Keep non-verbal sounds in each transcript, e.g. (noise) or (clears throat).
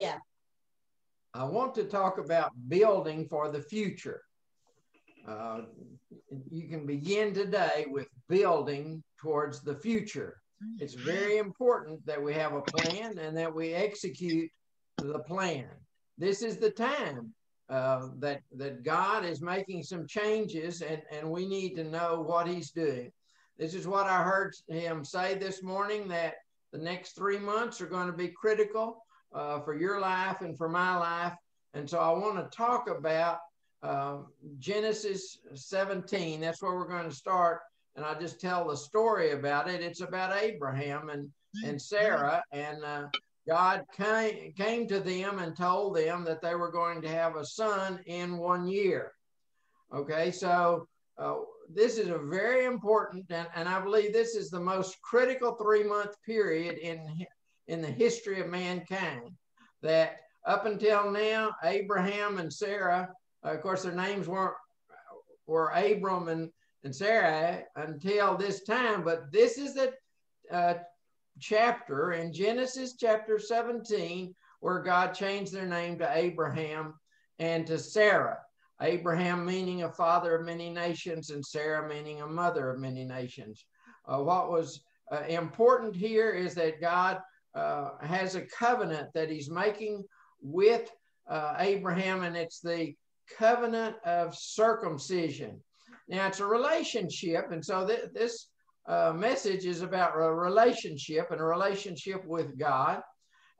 Yeah. I want to talk about building for the future. Uh, you can begin today with building towards the future. It's very important that we have a plan and that we execute the plan. This is the time uh, that that God is making some changes, and and we need to know what He's doing. This is what I heard him say this morning that the next three months are going to be critical uh, for your life and for my life. And so I want to talk about uh, Genesis 17. That's where we're going to start. And I just tell the story about it. It's about Abraham and, and Sarah. And uh, God came, came to them and told them that they were going to have a son in one year. Okay, so uh, this is a very important, and, and I believe this is the most critical three month period in, in the history of mankind. That up until now, Abraham and Sarah, of course, their names weren't were Abram and, and Sarah until this time, but this is the uh, chapter in Genesis chapter 17 where God changed their name to Abraham and to Sarah. Abraham meaning a father of many nations, and Sarah meaning a mother of many nations. Uh, what was uh, important here is that God uh, has a covenant that he's making with uh, Abraham, and it's the covenant of circumcision. Now, it's a relationship, and so th- this uh, message is about a relationship and a relationship with God.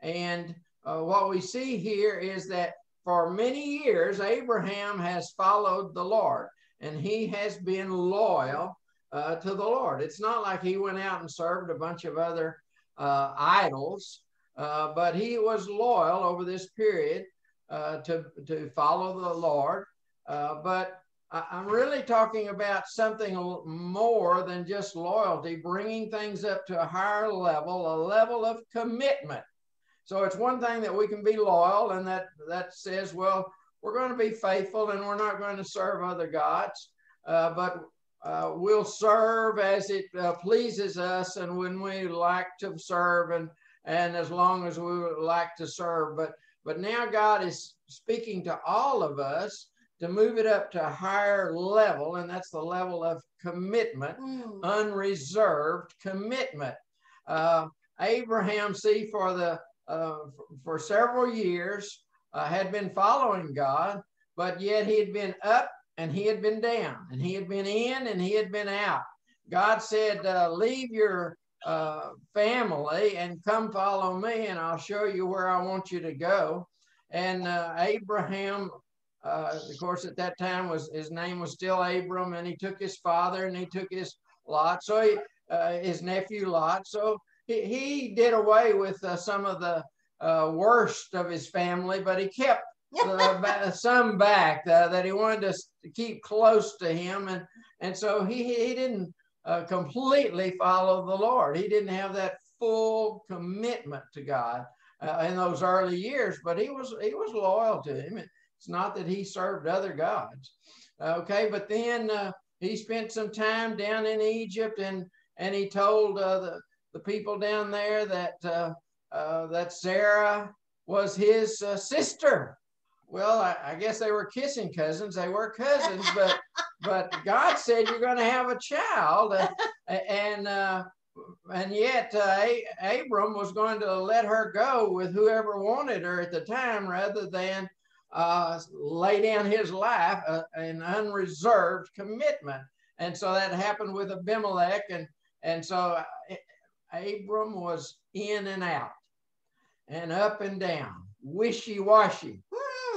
And uh, what we see here is that for many years, Abraham has followed the Lord and he has been loyal uh, to the Lord. It's not like he went out and served a bunch of other uh, idols, uh, but he was loyal over this period uh, to, to follow the Lord. Uh, but I, I'm really talking about something more than just loyalty, bringing things up to a higher level, a level of commitment. So it's one thing that we can be loyal and that that says, well, we're going to be faithful and we're not going to serve other gods, uh, but uh, we'll serve as it uh, pleases us and when we like to serve and and as long as we like to serve. But but now God is speaking to all of us to move it up to a higher level, and that's the level of commitment, mm. unreserved commitment. Uh, Abraham, see, for the uh, for several years uh, had been following God, but yet he had been up and he had been down, and he had been in and he had been out. God said, uh, Leave your uh, family and come follow me, and I'll show you where I want you to go. And uh, Abraham, uh, of course, at that time was his name was still Abram, and he took his father and he took his Lot, so he, his nephew Lot. So he, he did away with uh, some of the uh, worst of his family, but he kept (laughs) uh, some back uh, that he wanted to keep close to him. And, and so he, he didn't uh, completely follow the Lord. He didn't have that full commitment to God uh, in those early years, but he was, he was loyal to him. It's not that he served other gods. Okay, but then he spent some time down in Egypt and, and he told the, the people down there that uh, uh, that Sarah was his uh, sister. Well, I, I, guess they were kissing cousins. They were cousins, but but God said you're going to have a child, uh, and uh, and yet uh, Abram was going to let her go with whoever wanted her at the time, rather than lay down his life an unreserved commitment. And so that happened with Abimelech, and and so Abram was in and out and up and down, wishy washy.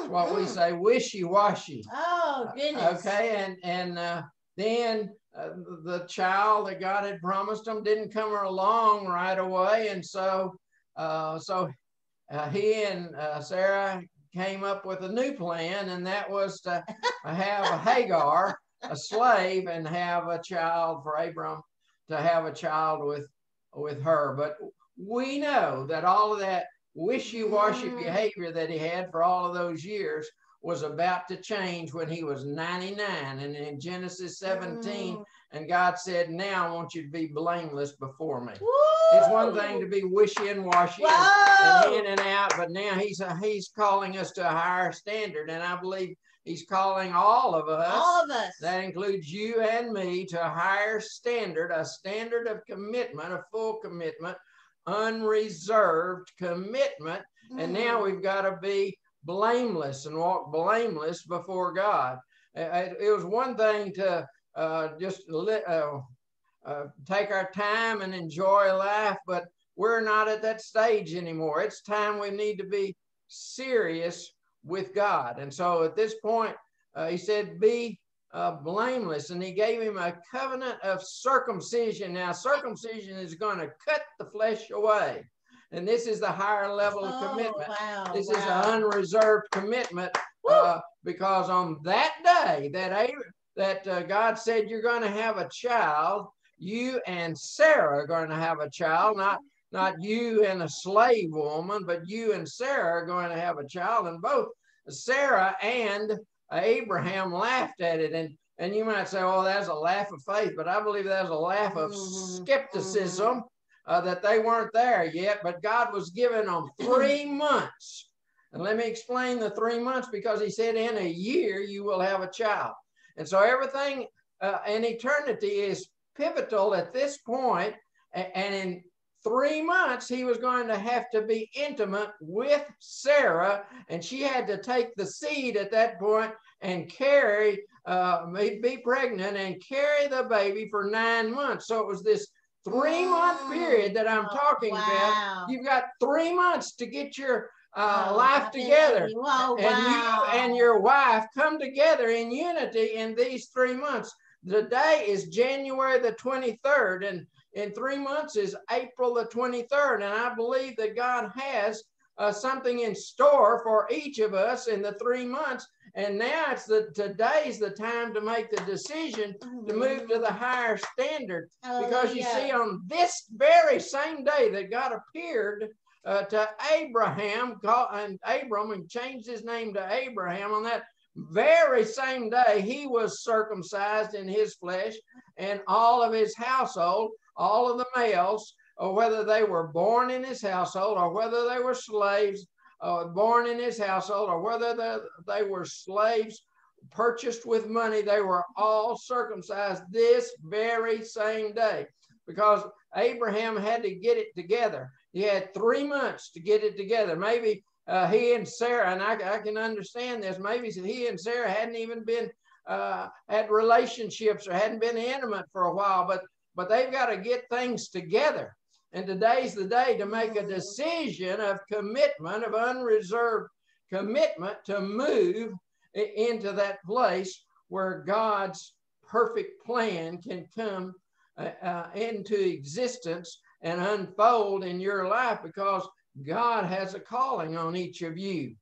Mm, what mm. we say, wishy washy. Oh, goodness. Okay. And, and uh, then uh, the child that God had promised him didn't come along right away. And so, uh, so uh, he and uh, Sarah came up with a new plan, and that was to have a Hagar, a slave, and have a child for Abram to have a child with with her. But we know that all of that wishy-washy mm. behavior that he had for all of those years was about to change when he was 99. And in Genesis 17, mm. and God said, Now I want you to be blameless before me. Woo! It's one thing to be wishy and washy and, and, in and out, but now he's, he's calling us to a higher standard. And I believe He's calling all of us. All of us. That includes you and me to a higher standard, a standard of commitment, a full commitment, unreserved commitment. Mm-hmm. And now we've got to be blameless and walk blameless before God. It was one thing to uh, just uh, uh, take our time and enjoy life, but we're not at that stage anymore. It's time we need to be serious with God. And so at this point, uh, he said, Be uh, blameless. And he gave him a covenant of circumcision. Now, circumcision is going to cut the flesh away. And this is the higher level of oh, commitment. Wow, this wow. is an unreserved commitment uh, because on that day that, that uh, God said you're going to have a child, you and Sarah are going to have a child, not not you and a slave woman, but you and Sarah are going to have a child. And both Sarah and Abraham laughed at it. And, and you might say, oh, that's a laugh of faith, but I believe that's a laugh of mm-hmm. skepticism uh, that they weren't there yet. But God was giving them (clears throat) three months. And let me explain the three months because he said, in a year, you will have a child. And so everything uh, in eternity is pivotal at this point, and in three months, he was going to have to be intimate with Sarah, and she had to take the seed at that point and carry, uh, be pregnant and carry the baby for nine months. So it was this three month period that I'm talking wow. about. You've got three months to get your uh, oh, life together. wow. And you and your wife come together in unity in these three months. The day is January the 23rd, and in three months is April the 23rd. And I believe that God has uh, something in store for each of us in the three months. And now it's the today's the time to make the decision to move to the higher standard. Because you see, on this very same day that God appeared uh, to Abraham, called, and Abram, and changed his name to Abraham, on that very same day, he was circumcised in his flesh and all of his household all of the males, or whether they were born in his household, or whether they were slaves uh, born in his household, or whether they, they were slaves purchased with money, they were all circumcised this very same day because Abraham had to get it together. He had three months to get it together. Maybe uh, he and Sarah, and I, I, can understand this, maybe he and Sarah hadn't even been, uh, had relationships or hadn't been intimate for a while, but but they've got to get things together. And today's the day to make a decision of commitment, of unreserved commitment to move into that place where God's perfect plan can come uh, uh, into existence and unfold in your life because God has a calling on each of you.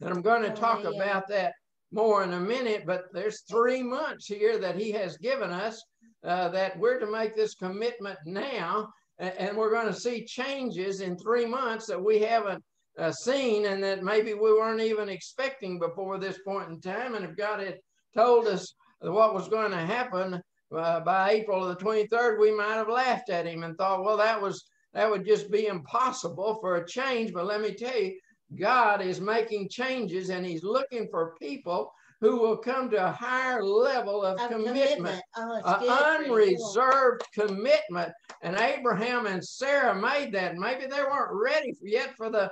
And I'm going to talk oh, about that more in a minute, but there's three months here that He has given us uh, that we're to make this commitment now, and, we're going to see changes in three months that we haven't uh, seen and that maybe we weren't even expecting before this point in time. And if God had told us what was going to happen uh, by April of the 23rd, we might have laughed at him and thought, well, that was that would just be impossible for a change. But let me tell you, God is making changes and he's looking for people who will come to a higher level of, of commitment, commitment. Oh, unreserved commitment. And Abraham and Sarah made that. Maybe they weren't ready yet for the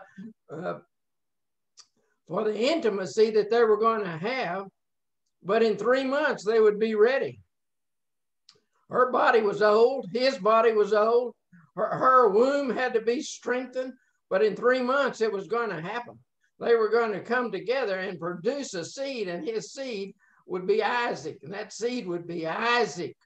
uh, for the intimacy that they were going to have, but in three months they would be ready. Her body was old, his body was old, her, her womb had to be strengthened, but in three months it was going to happen they were going to come together and produce a seed, and his seed would be Isaac, and that seed would be Isaac.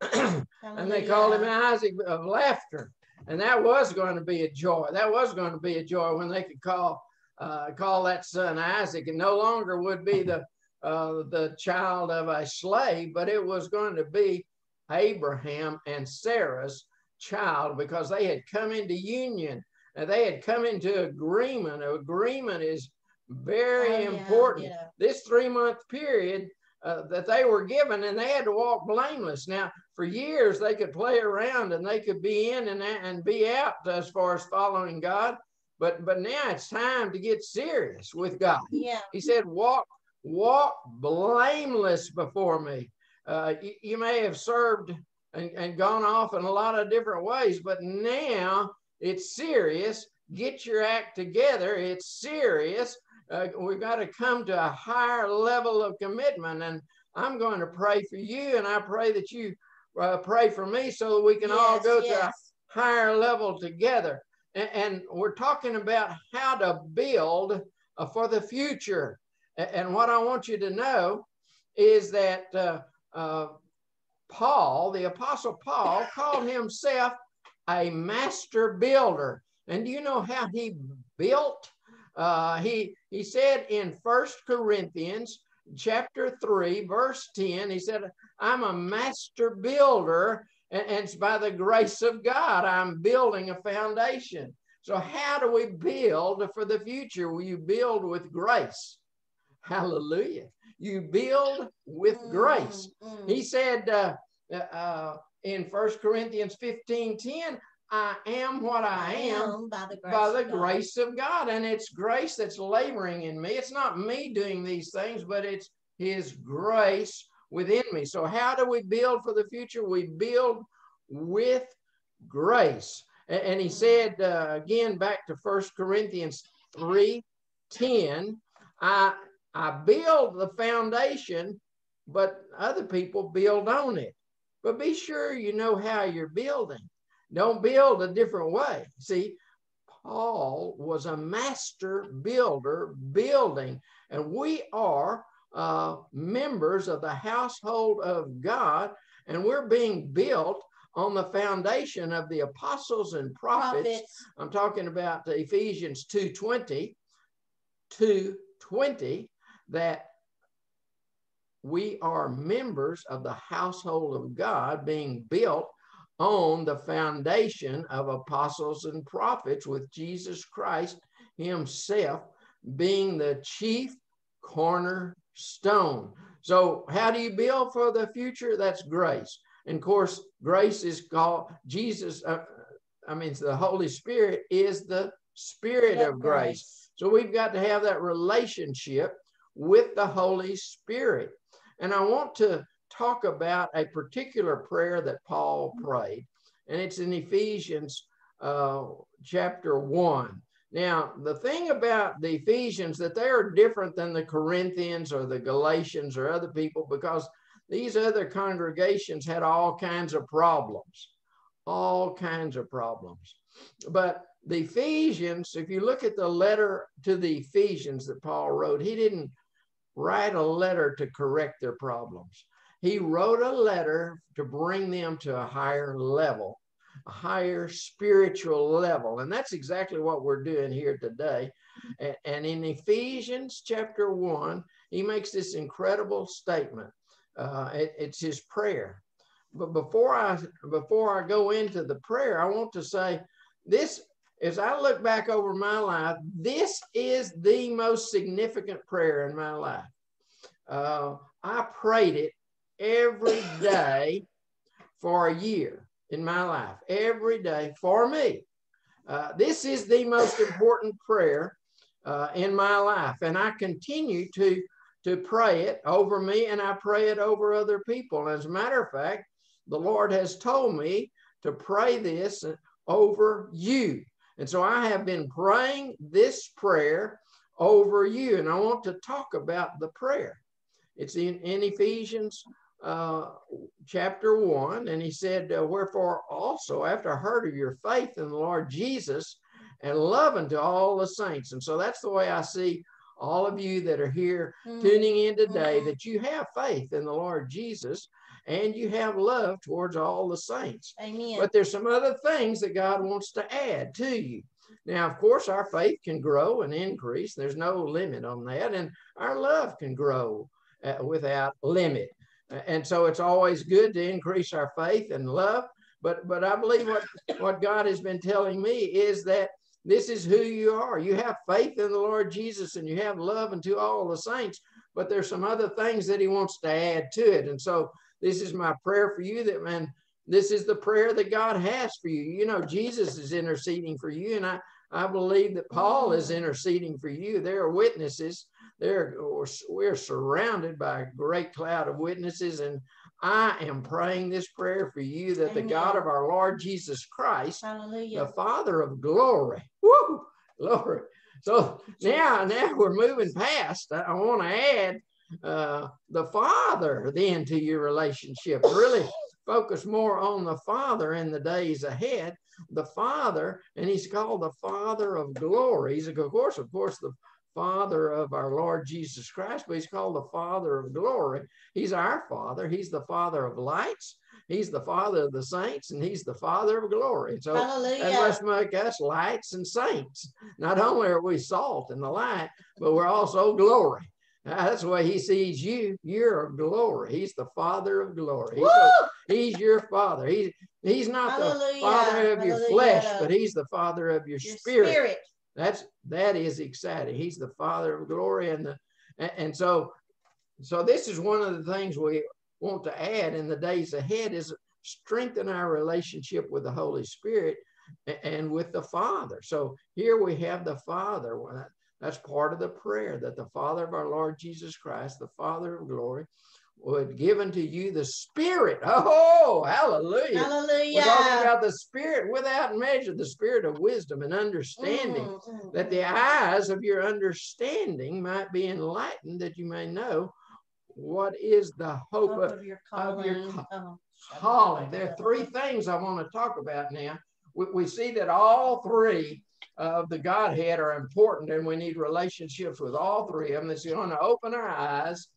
(clears throat) and they called him Isaac of laughter. And that was going to be a joy. That was going to be a joy when they could call uh, call that son Isaac, and no longer would be the uh, the child of a slave, but it was going to be Abraham and Sarah's child because they had come into union they had come into agreement. Agreement is very Oh, yeah, important. yeah. This three month period uh, that they were given, and they had to walk blameless. Now, for years, they could play around and they could be in and, and be out as far as following God. But but now it's time to get serious with God. Yeah. He said, "Walk, walk blameless before me." Uh, you, you may have served and, and gone off in a lot of different ways, but now it's serious. Get your act together. It's serious. Uh, we've got to come to a higher level of commitment, and I'm going to pray for you, and I pray that you uh, pray for me, so that we can all Yes, go to a higher level together. And, and we're talking about how to build uh, for the future. And what I want you to know is that uh, uh, Paul, the Apostle Paul, called himself a master builder. And do you know how he built? Uh, he he said in First Corinthians chapter three, verse ten, he said, "I'm a master builder, and, and it's by the grace of God I'm building a foundation." So how do we build for the future? Well, you build with grace. Hallelujah. You build with grace. Mm, mm. He said uh, uh, in First Corinthians 15 10, I am what I am by the grace. by the of God. grace of God. And it's grace that's laboring in me. It's not me doing these things, but it's His grace within me. So, how do we build for the future? We build with grace. A- And, he said uh, again back to First Corinthians 3 10, I, I build the foundation, but other people build on it. But be sure you know how you're building. Don't build a different way. See, Paul was a master builder building, and we are uh, members of the household of God, and we're being built on the foundation of the apostles and prophets. Prophets. I'm talking about the Ephesians 2:20, 2:20, that we are members of the household of God being built on the foundation of apostles and prophets with Jesus Christ himself being the chief cornerstone. So how do you build for the future? That's grace. And of course, grace is called Jesus, uh, I mean, the Holy Spirit is the spirit Of of grace. So we've got to have that relationship with the Holy Spirit. And I want to talk about a particular prayer that Paul prayed, and it's in Ephesians uh, chapter 1. Now, the thing about the Ephesians that they are different than the Corinthians or the Galatians or other people because these other congregations had all kinds of problems, all kinds of problems. But the Ephesians, if you look at the letter to the Ephesians that Paul wrote, he didn't write a letter to correct their problems. He wrote a letter to bring them to a higher level, a higher spiritual level. And that's exactly what we're doing here today. And in Ephesians chapter 1, he makes this incredible statement. Uh, it- it's his prayer. But before I before I go into the prayer, I want to say this as I look back over my life, this is the most significant prayer in my life. Uh, I prayed it every day for a year in my life, every day for me. Uh, this is the most important prayer uh, in my life, and I continue to to pray it over me, and I pray it over other people. As a matter of fact, the Lord has told me to pray this over you. And so I have been praying this prayer over you. And I want to talk about the prayer. It's in, in Ephesians uh, chapter 1. And he said, uh, Wherefore also, after I heard of your faith in the Lord Jesus and love unto all the saints. And so that's the way I see all of you that are here Mm. tuning in today Mhm. that you have faith in the Lord Jesus and you have love towards all the saints. Amen. But there's some other things that God wants to add to you. Now, of course, our faith can grow and increase. There's no limit on that. And our love can grow uh, without limit. Uh, And so it's always good to increase our faith and love. But but I believe what, what God has been telling me is that this is who you are. You have faith in the Lord Jesus and you have love unto all the saints, but there's some other things that he wants to add to it. And so this is my prayer for you that, man, this is the prayer that God has for you. You know, Jesus is interceding for you, and I, I believe that Paul is interceding for you. There are witnesses. There, we're surrounded by a great cloud of witnesses, and I am praying this prayer for you that Amen. the God of our Lord Jesus Christ, Hallelujah. the Father of glory, woo, glory. So now, now we're moving past. I, I want to add uh, the Father then to your relationship. Really focus more on the Father in the days ahead. The Father, and He's called the Father of glory. He's, of course, of course, the Father of our Lord Jesus Christ, but He's called the Father of glory. He's our Father. He's the Father of lights. He's the Father of the saints, and He's the Father of glory. So Hallelujah. that must make us lights and saints. Not only are we salt in the light, but we're also glory. That's why he sees you. You're a glory. He's the Father of glory. He's, a, he's your Father. He's he's not Hallelujah. the Father of Hallelujah. your flesh, but he's the Father of your, your spirit. spirit. That's that is exciting. He's the Father of glory, and the and, and so so this is one of the things we want to add in the days ahead is strengthen our relationship with the Holy Spirit and with the Father. So here we have the Father. That's part of the prayer that the Father of our Lord Jesus Christ, the Father of glory, would give unto you the Spirit. Oh, hallelujah. Hallelujah. We're talking about the Spirit without measure, the Spirit of wisdom and understanding, mm, mm, that the eyes of your understanding might be enlightened, that you may know what is the hope, hope of, of, your calling. Of your oh, calling. There are three things I want to talk about now. We, we see that all three of the Godhead are important, and we need relationships with all three of them. That's going to open our eyes.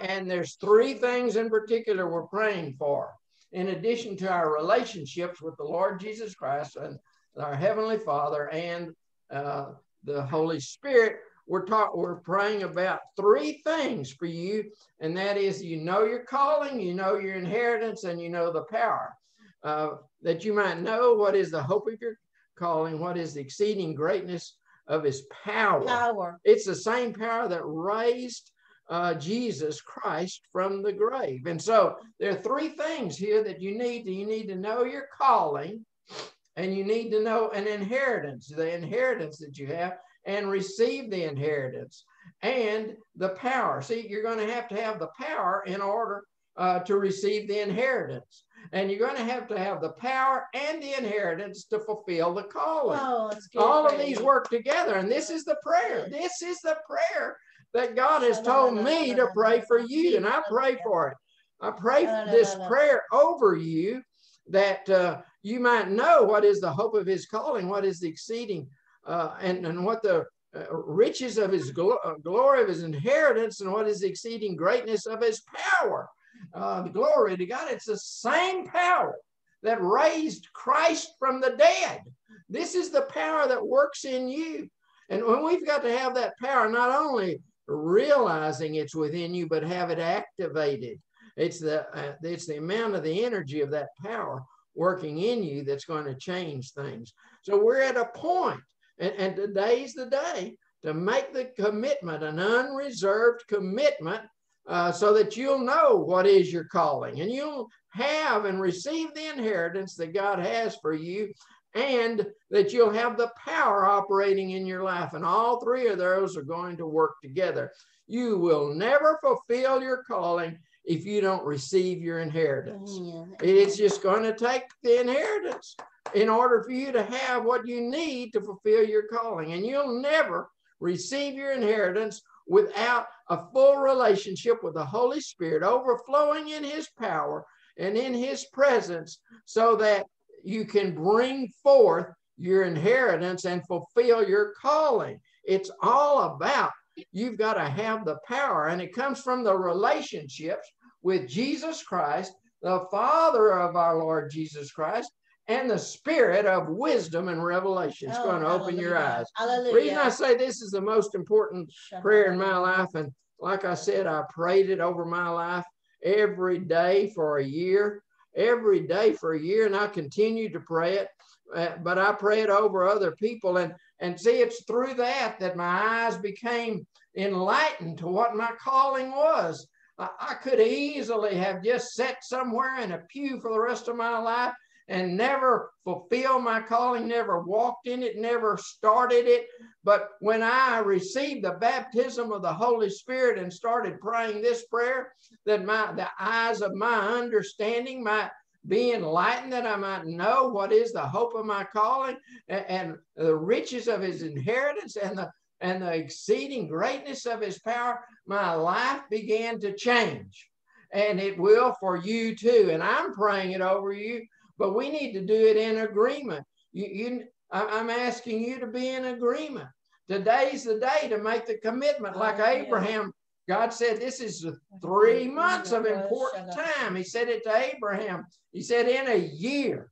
And there's three things in particular we're praying for. In addition to our relationships with the Lord Jesus Christ and our Heavenly Father and uh, the Holy Spirit, we're taught we're praying about three things for you, and that is you know your calling, you know your inheritance, and you know the power. Uh, that you might know what is the hope of your calling what is the exceeding greatness of his power. Power. It's the same power that raised uh, Jesus Christ from the grave. And so there are three things here that you need. You need to know your calling, and you need to know an inheritance, the inheritance that you have, and receive the inheritance and the power. See, you're going to have to have the power in order uh, to receive the inheritance and you're going to have to have the power and the inheritance to fulfill the calling. Oh, All of these work together, and this is the prayer. This is the prayer that God has told me to pray for you, and I pray for it. I pray this prayer over you that uh, you might know what is the hope of His calling, what is the exceeding, uh, and and what the uh, riches of His glo- glory of His inheritance, and what is the exceeding greatness of His power uh, the glory to God. It's the same power that raised Christ from the dead. This is the power that works in you. And when we've got to have that power, not only realizing it's within you, but have it activated. It's the uh, it's the amount of the energy of that power working in you that's going to change things. So we're at a point, and, and today's the day to make the commitment, an unreserved commitment uh, so that you'll know what is your calling and you'll have and receive the inheritance that God has for you and that you'll have the power operating in your life. And all three of those are going to work together. You will never fulfill your calling if you don't receive your inheritance. Yeah. It's just going to take the inheritance in order for you to have what you need to fulfill your calling. And you'll never receive your inheritance without a full relationship with the Holy Spirit, overflowing in His power and in His presence, so that you can bring forth your inheritance and fulfill your calling. It's all about you've got to have the power, and it comes from the relationships with Jesus Christ, the Father of our Lord Jesus Christ, and the spirit of wisdom and revelation. It's oh, going to open your eyes. Hallelujah. Reason I say this is the most important prayer in my life, and like I said, I prayed it over my life every day for a year. every day for a year, and I continue to pray it. Uh, but I pray it over other people, and and see, it's through that that my eyes became enlightened to what my calling was. I could easily have just sat somewhere in a pew for the rest of my life and never fulfilled my calling, never walked in it, never started it. But when I received the baptism of the Holy Spirit and started praying this prayer, that my the eyes of my understanding might be enlightened, that I might know what is the hope of my calling and, and the riches of his inheritance and the and the exceeding greatness of his power, my life began to change. And it will for you too. And I'm praying it over you but we need to do it in agreement. You, you, I'm asking you to be in agreement. Today's the day to make the commitment, like oh, Abraham. God said, This is the three months of important time. He said it to Abraham. He said, In a year,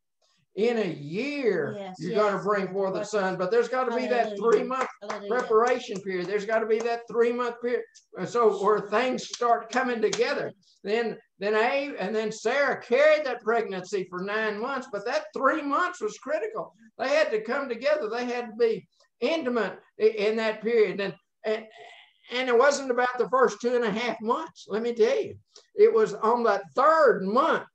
in a year, yes, you're yes. going to bring forth a son. But there's got to be that three month preparation period. There's got to be that three month period. So where things start coming together. Then then Abe and then Sarah carried that pregnancy for nine months, but that three months was critical. They had to come together. They had to be intimate in that period. And and and it wasn't about the first two and a half months. Let me tell you, it was on that third month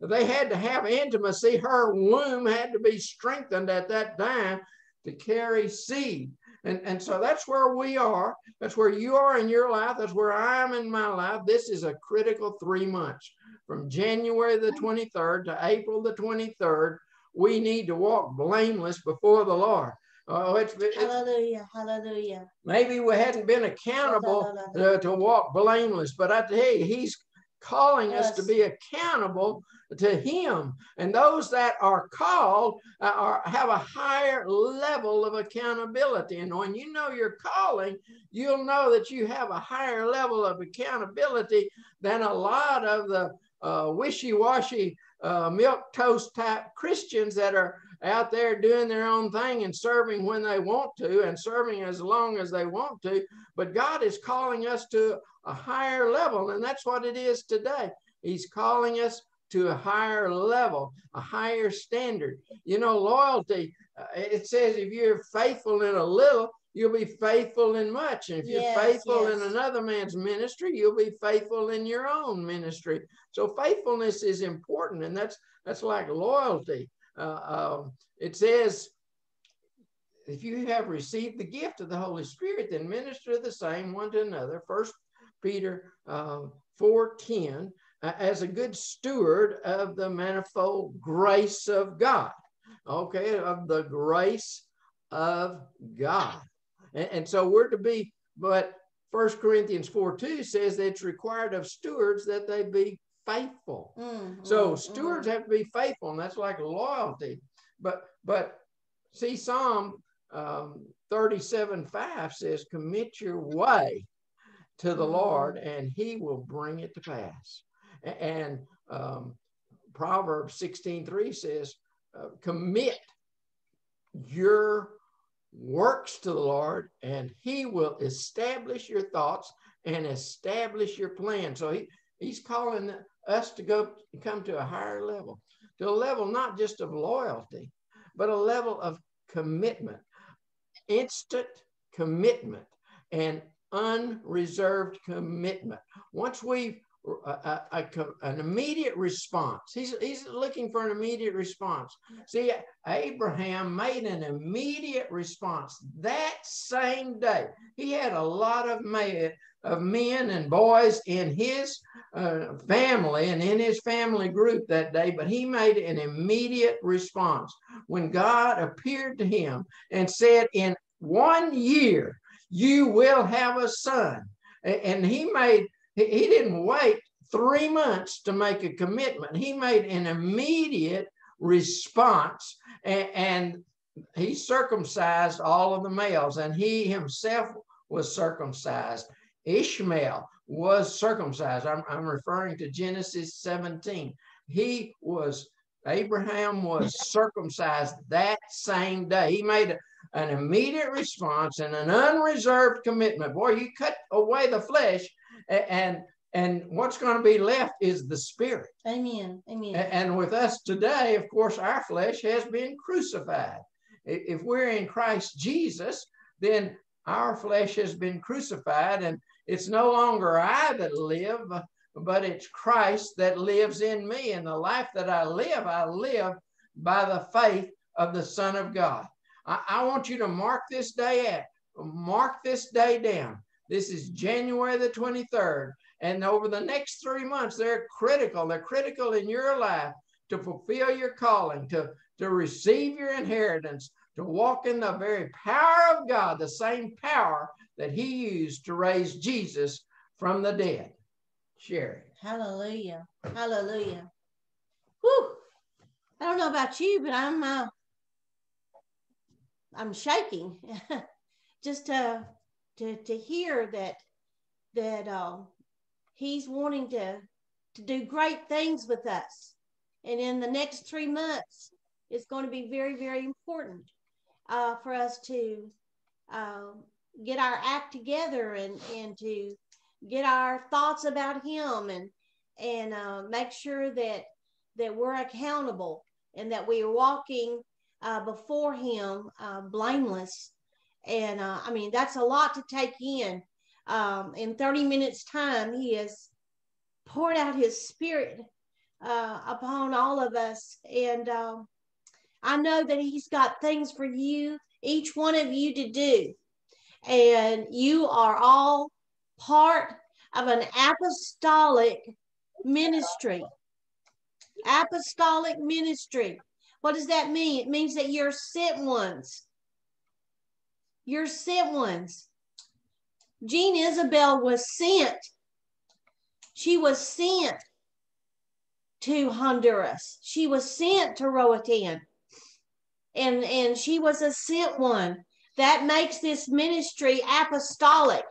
they had to have intimacy. Her womb had to be strengthened at that time to carry seed. And, and so that's where we are. That's where you are in your life. That's where I am in my life. This is a critical three months. From January the 23rd to April the 23rd, we need to walk blameless before the Lord. Oh, it's, it's, hallelujah, hallelujah. Maybe we hadn't been accountable to, to walk blameless, but I tell you, He's calling yes. us to be accountable to him and those that are called uh, are have a higher level of accountability and when you know your calling you'll know that you have a higher level of accountability than a lot of the uh, wishy-washy uh, milk toast type christians that are out there doing their own thing and serving when they want to and serving as long as they want to but god is calling us to a higher level. And that's what it is today. He's calling us to a higher level, a higher standard. You know, loyalty, uh, it says if you're faithful in a little, you'll be faithful in much. And if you're faithful yes. in another man's ministry, you'll be faithful in your own ministry. So faithfulness is important, and that's that's like loyalty. Uh, um, it says, if you have received the gift of the Holy Spirit, then minister the same one to another. First Peter uh, 4.10, uh, as a good steward of the manifold grace of God. Okay, of the grace of God. And, and so we're to be, but First Corinthians 4 2 says that it's required of stewards that they be faithful. Mm, so mm, stewards mm. have to be faithful, and that's like loyalty. But but see, Psalm um, 37 5 says, commit your way to the Lord mm-hmm. and he will bring it to pass. And um, Proverbs 16 3 says, uh, commit your works to the Lord and he will establish your thoughts and establish your plan. So he, he's calling us to go come to a higher level, to a level not just of loyalty, but a level of commitment, instant commitment and unreserved commitment. Once we uh, uh, a, a, a, an immediate response. He's, he's looking for an immediate response. See, Abraham made an immediate response that same day. He had a lot of, men, of men and boys in his family and in his family group that day, but he made an immediate response. When God appeared to him and said, In one year, you will have a son. And he made, he didn't wait three months to make a commitment. He made an immediate response and, he circumcised all of the males and he himself was circumcised. Ishmael was circumcised. I'm, I'm referring to Genesis 17. He was, Abraham was (laughs) circumcised that same day. He made an immediate response and an unreserved commitment. Boy, you cut away the flesh and and what's going to be left is the spirit. Amen. Amen. And with us today, of course, our flesh has been crucified. If we're in Christ Jesus, then our flesh has been crucified, and it's no longer I that live, but it's Christ that lives in me. And the life that I live, I live by the faith of the Son of God. I, I want you to mark this day at, mark this day down. This is January the 23rd. And over the next three months, they're critical. They're critical in your life to fulfill your calling, to, to receive your inheritance, to walk in the very power of God, the same power that He used to raise Jesus from the dead. Sherry. Hallelujah. Hallelujah. Whew. I don't know about you, but I'm uh, I'm shaking (laughs) just to to to hear that that uh, he's wanting to to do great things with us, and in the next three months, it's going to be very very important uh, for us to uh, get our act together and and to get our thoughts about him and and uh, make sure that that we're accountable and that we are walking uh, before him uh, blameless. And uh, i mean that's a lot to take in. Um, in 30 minutes time he has poured out his spirit uh, upon all of us. And um, i know that he's got things for you each one of you to do and you are all part of an apostolic ministry. Apostolic ministry. What does that mean? It means that you're sent ones. You're sent ones. Jean Isabel was sent. She was sent to Honduras. She was sent to Roatan. And, and she was a sent one. That makes this ministry apostolic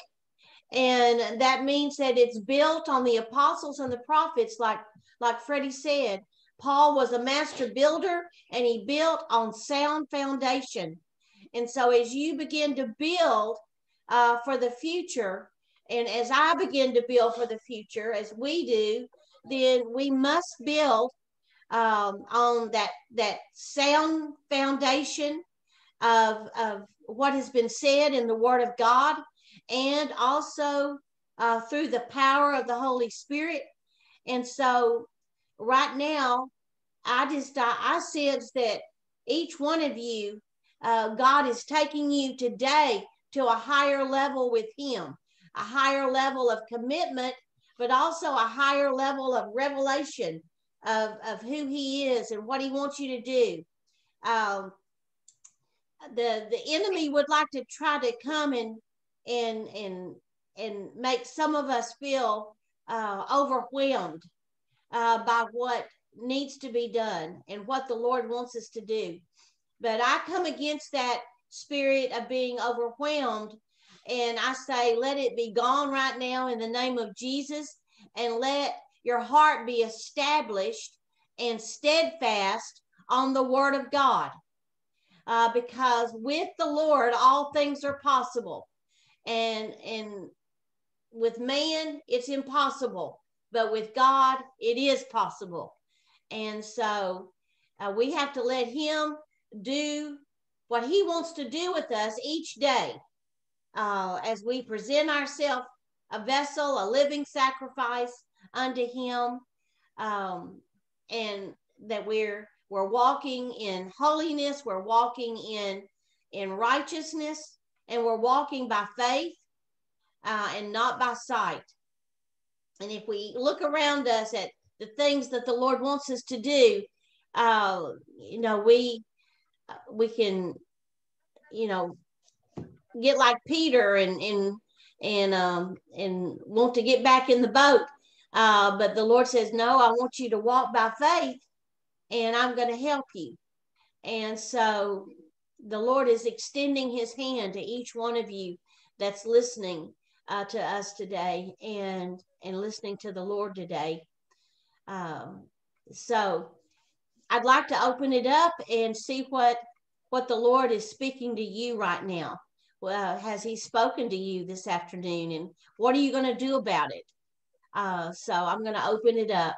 and that means that it's built on the apostles and the prophets like like freddie said paul was a master builder and he built on sound foundation and so as you begin to build uh, for the future and as i begin to build for the future as we do then we must build um, on that that sound foundation of of what has been said in the word of god and also uh, through the power of the Holy Spirit. And so, right now, I just I, I sense that each one of you, uh, God is taking you today to a higher level with Him, a higher level of commitment, but also a higher level of revelation of, of who He is and what He wants you to do. Um, the the enemy would like to try to come and and and and make some of us feel uh, overwhelmed uh, by what needs to be done and what the Lord wants us to do. But I come against that spirit of being overwhelmed and I say, let it be gone right now in the name of Jesus and let your heart be established and steadfast on the word of God. Uh, because with the Lord, all things are possible. And and with man it's impossible. But with god it is possible. And so uh, we have to let him do what he wants to do with us each day. Uh, as we present ourselves a vessel a living sacrifice unto him um, and that we're we're walking in holiness we're walking in in righteousness and we're walking by faith uh, and not by sight. And if we look around us at the things that the Lord wants us to do, uh, you know, we we can, you know, get like Peter and and and um and want to get back in the boat. Uh, but the Lord says, No, I want you to walk by faith, and I'm going to help you. And so the Lord is extending his hand to each one of you that's listening uh, to us today and and listening to the Lord today. Um, so I'd like to open it up and see what what the Lord is speaking to you right now. Well, has He spoken to you this afternoon, and what are you going to do about it? Uh, so I'm going to open it up.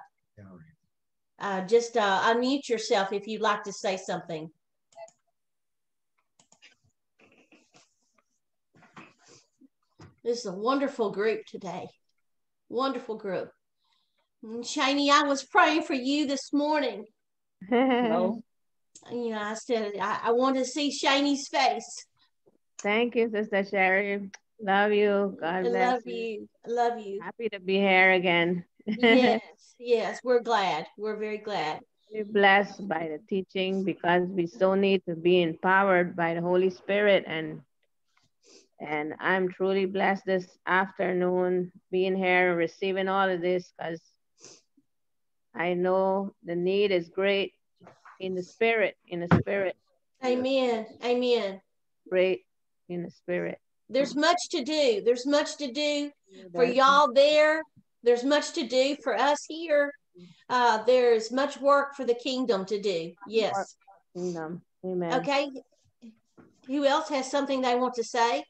Uh, just uh, unmute yourself if you'd like to say something. This is a wonderful group today. Wonderful group. And Shani, I was praying for you this morning. Hello. (laughs) You know, I said I, I want to see Shani's face. Thank you, Sister Sherry. Love you. God I bless love you. I love you. Happy to be here again. yes, (laughs) yes, we're glad. We're very glad. We're blessed by the teaching because we so need to be empowered by the Holy Spirit and and I'm truly blessed this afternoon being here and receiving all of this because I know the need is great in the spirit, in the spirit. Amen. Amen. Great in the spirit. There's much to do. There's much to do for y'all there. There's much to do for us here. Uh, there's much work for the kingdom to do. Yes. Kingdom. Amen. Okay. Who else has something they want to say?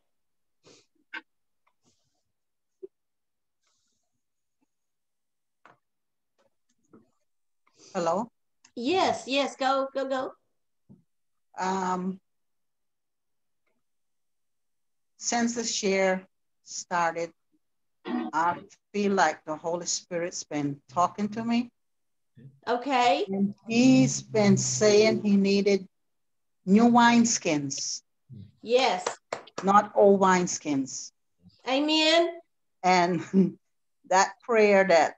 Hello. Yes, yes, go, go, go. Um, since the share started, I feel like the Holy Spirit's been talking to me. Okay. And he's been saying he needed new wineskins, Yes. not old wineskins. Amen. And (laughs) that prayer that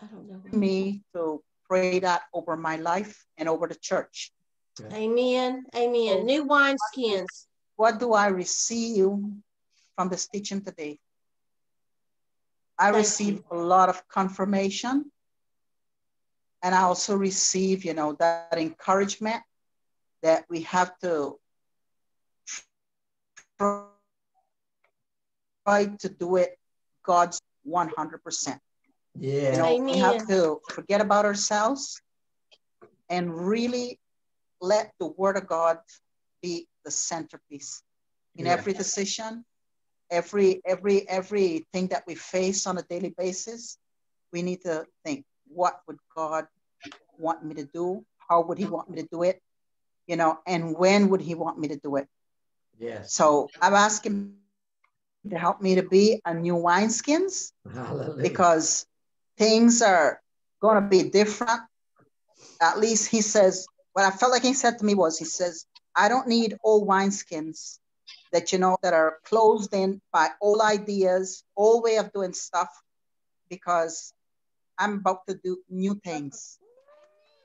I don't know. Me to pray that over my life and over the church. Amen. Amen. New wineskins. What do I receive from this teaching today? I Thank received a lot of confirmation. And I also receive, you know, that encouragement that we have to try to do it God's 100%. Yeah. You know, we have to forget about ourselves and really let the word of God be the centerpiece in Yeah. every decision, every every everything that we face on a daily basis. We need to think, what would God want me to do? How would he want me to do it? You know, and when would he want me to do it? Yes. So I'm asking to help me to be a new wineskins because things are going to be different. At least he says, what I felt like he said to me was, he says, I don't need old wineskins that, you know, that are closed in by old ideas, old way of doing stuff, because I'm about to do new things.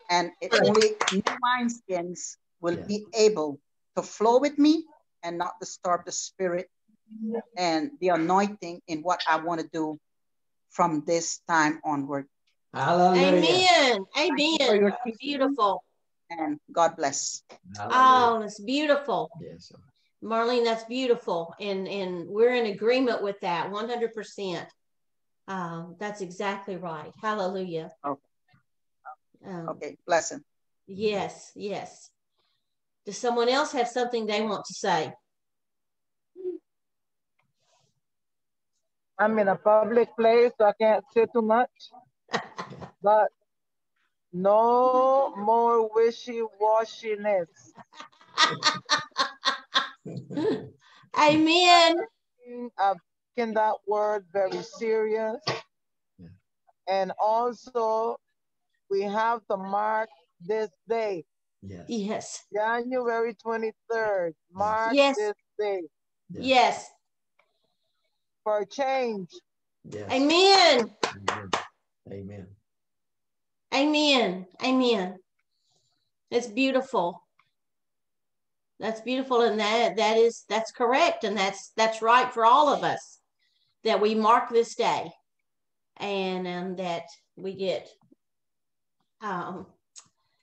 And it only new wineskins will Yeah. be able to flow with me and not disturb the spirit and the anointing in what I want to do from this time onward. Hallelujah. Amen. you Amen. your. Beautiful. And God bless. Hallelujah. Oh, it's beautiful. Yes. Marlene, that's beautiful. And and we're in agreement with that 100%. Um, that's exactly right. Hallelujah. Okay. Um, Okay, blessing. Yes, yes. Does someone else have something they want to say? I'm in a public place, so I can't say too much. (laughs) but no more wishy-washiness. I mean, I've taken that word very serious. Yeah. And also, we have to mark this day, Yes. Yes, January 23rd. Mark Yes. this day yes. For a change. Yes. Amen. Amen. Amen. Amen. Amen. It's beautiful. That's beautiful and that that is that's correct and that's that's right for all of us that we mark this day and um, that we get um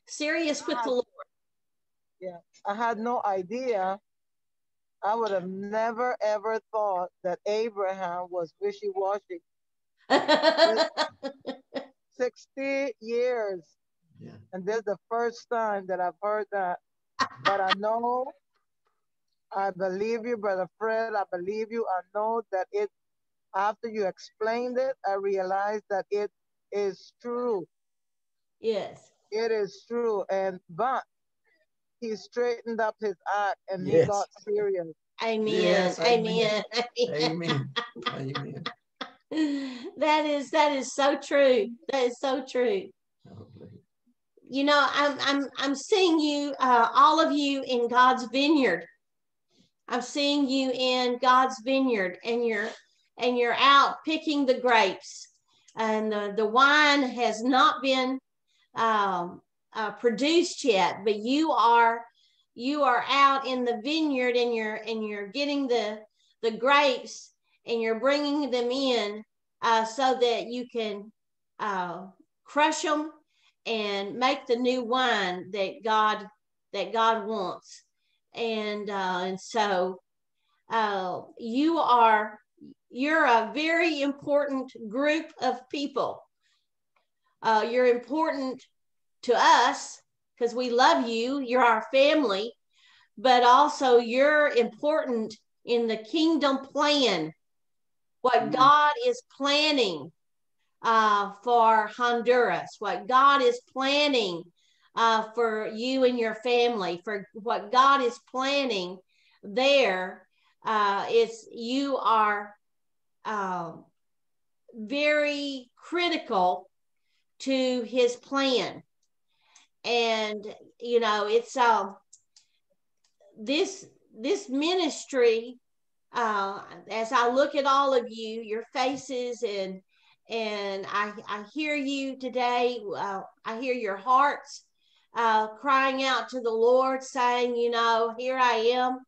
serious with the Lord. Yeah, I had no idea. I would have never ever thought that Abraham was wishy-washy. (laughs) 60 years Yeah. And this is the first time that I've heard that. But I know, I believe you, Brother Fred. I believe you. I know that it, after you explained it, I realized that it is true. Yes. It is true. And, but he straightened up his act and Yes. he got serious. Amen. Yes, amen. amen. Amen. Amen. (laughs) that is that is so true. That is so true. You know, I'm I'm I'm seeing you, uh, all of you in God's vineyard. I'm seeing you in God's vineyard, and you're and you're out picking the grapes, and the, the wine has not been um, uh, produced yet, but you are you are out in the vineyard, and you're and you're getting the the grapes, and you're bringing them in uh, so that you can uh, crush them and make the new wine that God that God wants. And uh, and so uh, you are you're a very important group of people. Uh, you're important to us because we love you. You're our family, but also you're important in the kingdom plan. What Mhm. God is planning uh, for Honduras, what God is planning uh, for you and your family, for what God is planning there. Uh, it's you are um, very critical to His plan, and you know it's um this this ministry. Uh, as I look at all of you, your faces and and I, I hear you today. Uh, I hear your hearts uh, crying out to the Lord, saying, you know, here I am,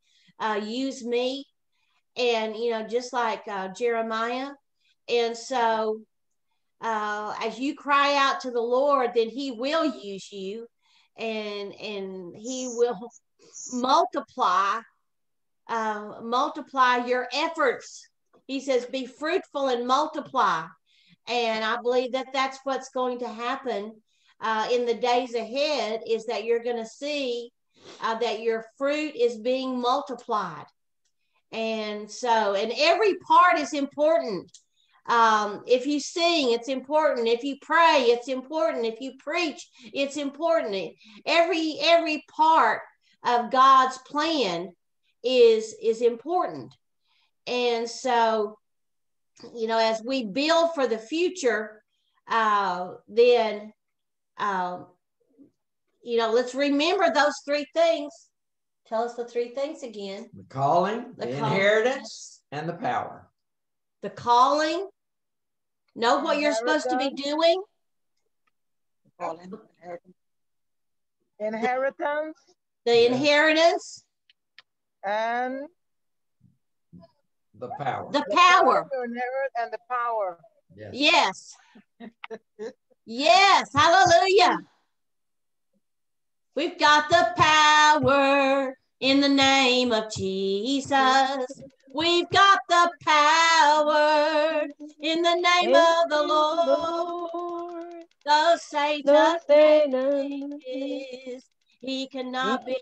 uh, use me. And, you know, just like uh, Jeremiah. And so, uh, as you cry out to the Lord, then He will use you and, and He will multiply. Uh, multiply your efforts. He says, be fruitful and multiply. And I believe that that's what's going to happen uh, in the days ahead is that you're going to see uh, that your fruit is being multiplied. And so, and every part is important. Um, if you sing, it's important. If you pray, it's important. If you preach, it's important. Every every part of God's plan is is important. And so, you know, as we build for the future, uh, then, um, you know, let's remember those three things. Tell us the three things again The calling, the, The calling. inheritance, and the power. the calling, know what you're supposed to be doing, Inheritance the inheritance, and The power. the the power. to inherit and the power. Yes. Yes. yes. Hallelujah. We've got the power in the name of Jesus. We've got the power in the name of the Lord. Though Satan The Satan is, he cannot be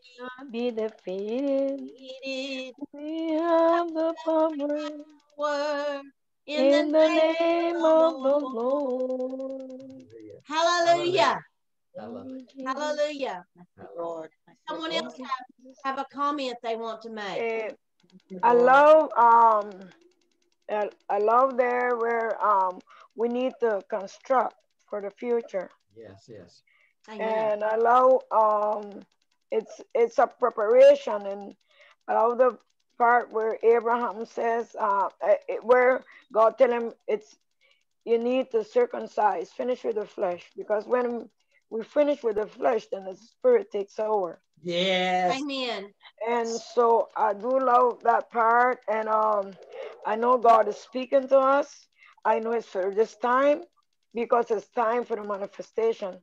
be defeated. defeated. We have the power Word in the name of the Lord. Hallelujah. Hallelujah. Hallelujah. Lord. Someone else have, have a comment they want to make. Eh, I love um I, I love there where um we need to construct for the future. Yes, yes. Amen. and I love um it's it's a preparation and I love the part where Abraham says uh eh, eh, where God tell him it's you need to circumcise finish with the flesh because when we finish with the flesh then the spirit takes over Yes. Amen. and so I do love that part and um I know God is speaking to us I know it's for this time because it's time for the manifestation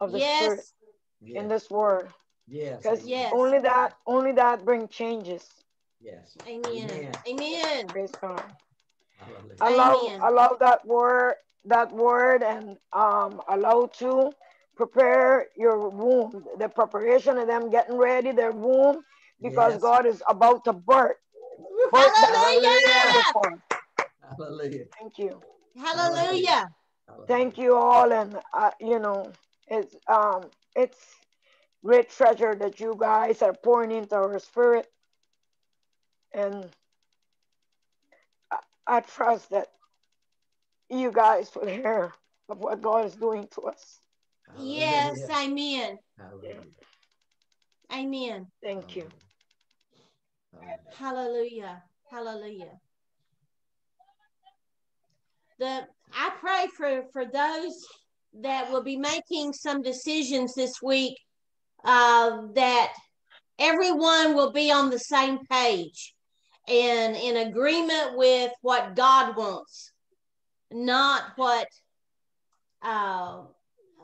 of the spirit Yes. Yes. in this world yes. because Yes. only that only that bring changes Yes. Amen. Amen. Amen. praise god Hallelujah. i love Amen. i love that word that word and um i love too prepare your womb, the preparation of them getting ready, their womb, because Yes. God is about to birth. birth Hallelujah. forth. Hallelujah. Thank you. Hallelujah. Thank you all, and uh, you know, it's um, it's great treasure that you guys are pouring into our spirit, and I, I trust that you guys will hear of what God is doing to us. Yes, amen. Hallelujah. Amen. Thank you. Hallelujah. Hallelujah. Hallelujah. The I pray for for those that will be making some decisions this week uh, that everyone will be on the same page and in agreement with what God wants, not what uh,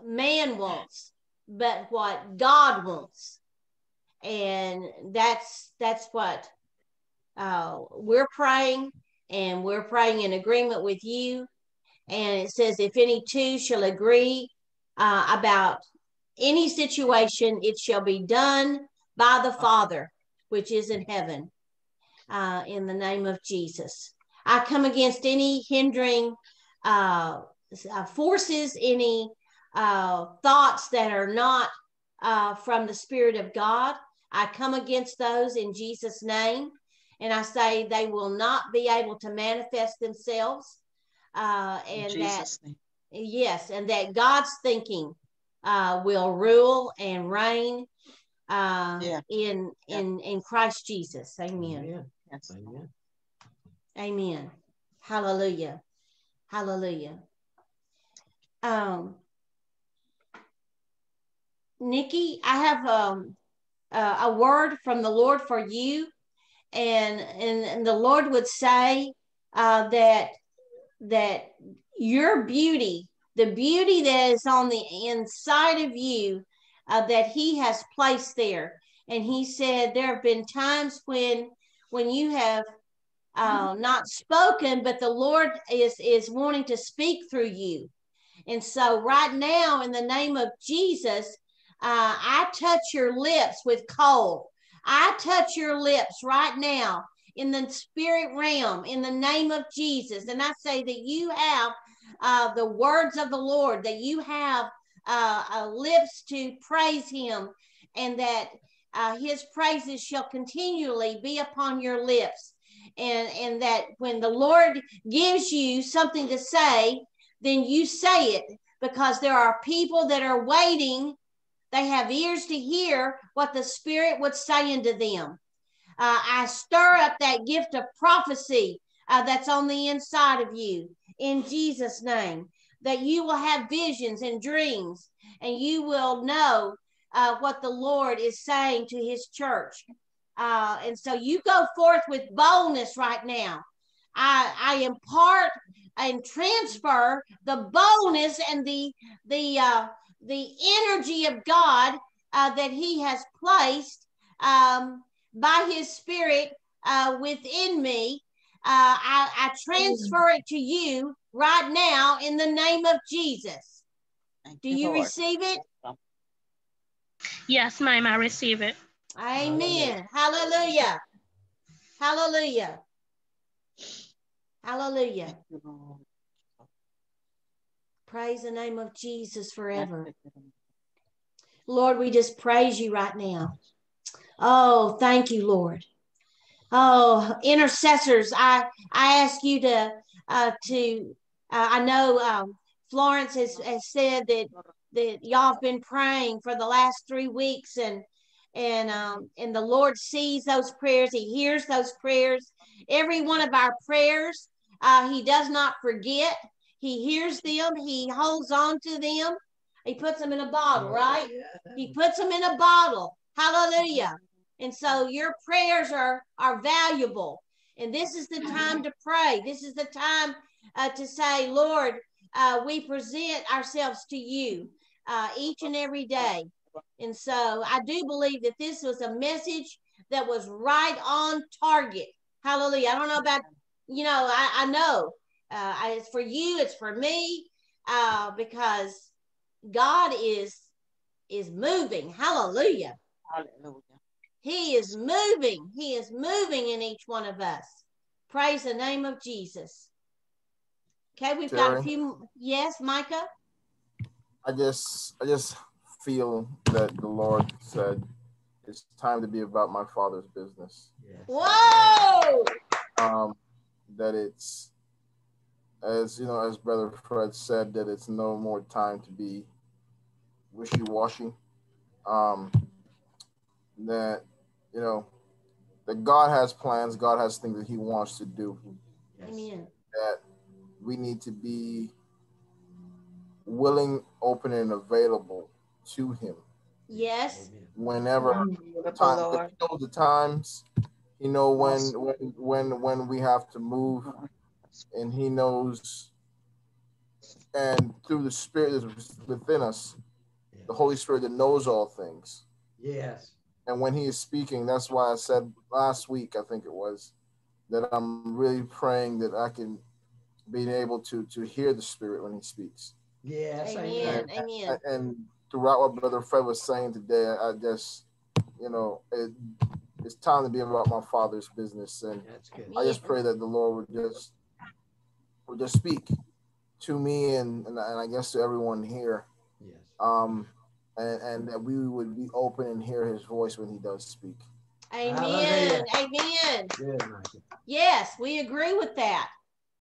man wants, but what God wants. And that's that's what uh, we're praying, and we're praying in agreement with you. And it says, if any two shall agree uh, about any situation, it shall be done by the Father, which is in heaven, uh, in the name of Jesus. I come against any hindering uh, uh, forces, any uh, thoughts that are not uh, from the Spirit of God. I come against those in Jesus' name. And I say they will not be able to manifest themselves. Uh, In and that name. Yes, and that God's thinking uh, will rule and reign uh, Yeah. in Yeah. in in Christ Jesus. Amen. Amen. Yes. Amen. Amen. Hallelujah. Hallelujah. Um, Nikki, I have um, uh, a word from the Lord for you, and and, and the Lord would say uh, that that your beauty, the beauty that is on the inside of you, uh, that He has placed there, and He said there have been times when when you have uh, not spoken, but the Lord is is wanting to speak through you. And so, right now, in the name of Jesus, uh, I touch your lips with coal. I touch your lips right now in the spirit realm in the name of Jesus. And I say that you have uh, the words of the Lord, that you have uh, uh, lips to praise Him, and that uh, His praises shall continually be upon your lips. And, and that when the Lord gives you something to say, then you say it because there are people that are waiting. They have ears to hear what the Spirit would say unto them. Uh, I stir up that gift of prophecy uh, that's on the inside of you in Jesus' name, that you will have visions and dreams and you will know uh, what the Lord is saying to his church. Uh, and so you go forth with boldness right now. I, I impart and transfer the boldness and the the uh, the energy of God uh, that He has placed um, by His Spirit uh, within me. Uh, I, I transfer it to you right now in the name of Jesus. Thank Do you Lord. receive it? Yes, ma'am, I receive it. Amen. Hallelujah. Hallelujah. Hallelujah. Thank you, Lord. Praise the name of Jesus forever. Lord, we just praise you right now. Oh, thank you, Lord. Oh, intercessors, I I ask you to uh, to uh, I know um, Florence has, has said that that y'all have been praying for the last three weeks and and um, and the Lord sees those prayers. He hears those prayers. Every one of our prayers, uh, He does not forget. He hears them. He holds on to them. He puts them in a bottle, right? He puts them in a bottle. Hallelujah. And so your prayers are are valuable. And this is the time to pray. This is the time uh, to say, Lord, uh, we present ourselves to you uh, each and every day. And so I do believe that this was a message that was right on target. Hallelujah. I don't know about, you know, I, I know uh, it's for you, it's for me, uh, because God is is moving. Hallelujah. Hallelujah. He is moving. He is moving in each one of us. Praise the name of Jesus. Okay, we've got a few. Yes, Micah. I just I just feel that the Lord said it's time to be about my father's business. Yes. Whoa! Um that it's as you know, as Brother Fred said, that it's no more time to be wishy-washy. Um that you know that God has plans, God has things that He wants to do. Yes. Amen. that we need to be willing, open, and available to Him Yes. Amen. whenever Beautiful, time. Lord. He knows the times. He know when when when when we have to move, and He knows. And through the Spirit that is within us, the Holy Spirit that knows all things. Yes. And when He is speaking, that's why I said last week, I think it was, that I'm really praying that I can be able to to hear the Spirit when He speaks. Yes. Amen. Amen. Amen. and throughout what Brother Fred was saying today, I just, you know, it, it's time to be about my father's business, and That's good. I just pray that the Lord would just would just speak to me and and, and I guess to everyone here, Yes. um, and and that we would be open and hear His voice when He does speak. Amen. Hallelujah. Amen. Good, Yes, we agree with that.